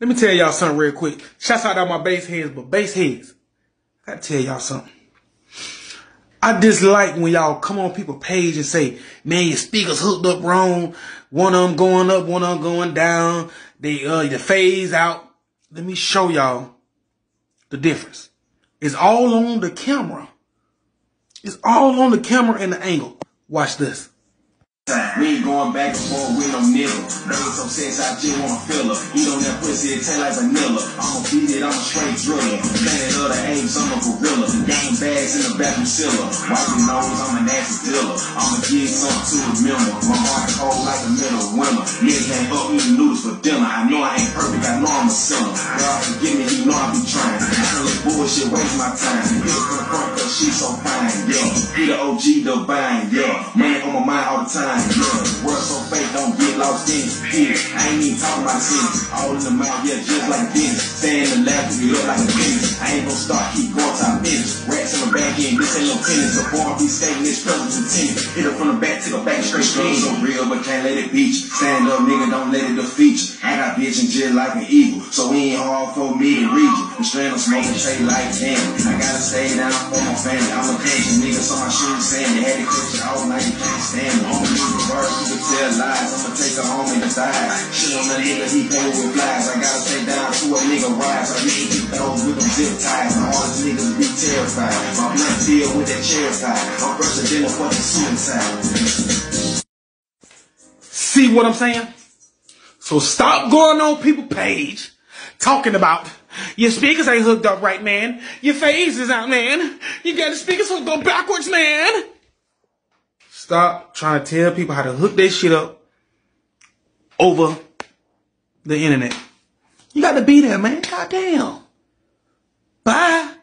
Let me tell y'all something real quick. Shouts out to all my bass heads, but bass heads, I gotta tell y'all something. I dislike when y'all come on people's page and say, man, your speakers hooked up wrong. One of them going up, one of them going down. They, uh, the phase out. Let me show y'all the difference. It's all on the camera. It's all on the camera and the angle. Watch this. We ain't going back and forth with no nigga. Bring some sex, I just wanna feel her. Eat on that pussy, it taste like vanilla. I'ma beat it, I'm a straight driller. Planet of the apes, I'm a gorilla. Game bags in the bathroom. Wipe your nose, I'm a nasty dealer. I'ma give something to remember. My heart cold like the middle of winter. Niggas can't up eating noodles for dinner. I know I ain't perfect, I know I'm a sinner. God forgive me, you know I be trying. I don't bullshit waste my time. She so fine, yeah. Be the OG, the bind, yeah. Man on my mind all the time, yeah. World so fake, don't get lost in it. I ain't even talking about sins. All in the mouth, yeah, just like Dennis. Stay in the lab, we look like a business. I ain't gon' start, keep going till I finish. Rats in the back end, this ain't no tennis. A born be skating, this to tennis. Hit her from the back to the back, straight straight. So real, but can't let it beat you. Stand up, nigga, don't let it defeat you. I got bitch and just like an eagle, so it ain't hard for me to read you. I'm straight up smoking straight like damn. I gotta stay down for my family. I'm a country nigga, so my shoes sandy. Had to catch it all night, you can't stand. Only use the word, you can tell lies. I'ma take her home and die. Shit on the nigga, he paid with flies. I gotta take down to a nigga rise. I need to keep those with them zip ties. And all these niggas be terrified. Filled with that cherry pie. I'm president for the suicide. See what I'm saying? So stop going on people's page talking about your speakers ain't hooked up right, man. Your phase is out, man. You got the speakers hooked up backwards, man. Stop trying to tell people how to hook their shit up over the internet. You got to be there, man. Goddamn. Bye.